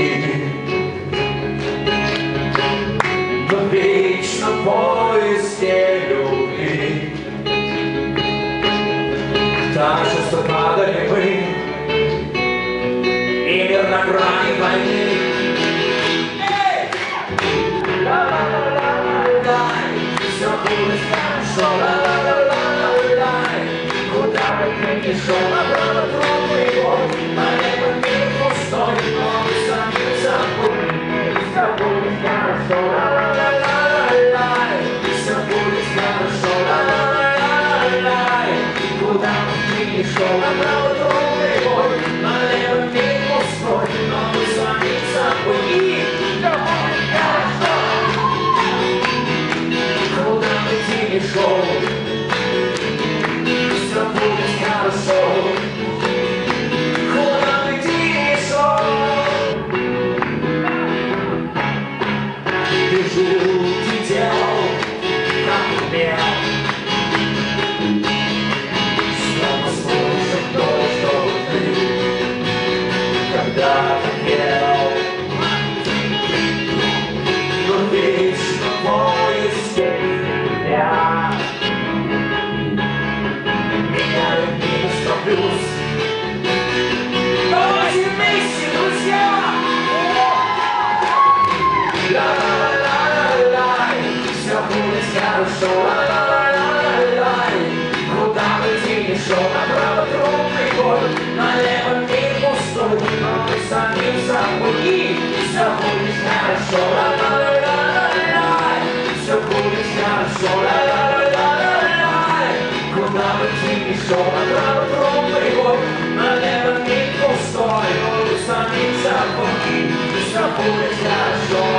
победе. Но вечно поиске любви. Так что падали мы, и мир на грани войны. Куда бы ты ни шел, направо, пришел оправдывай бой, на левом берегу свой, но мы с вами забыли. Куда бы ты ни шел, все будет хорошо. Куда бы ты. Questa pure sta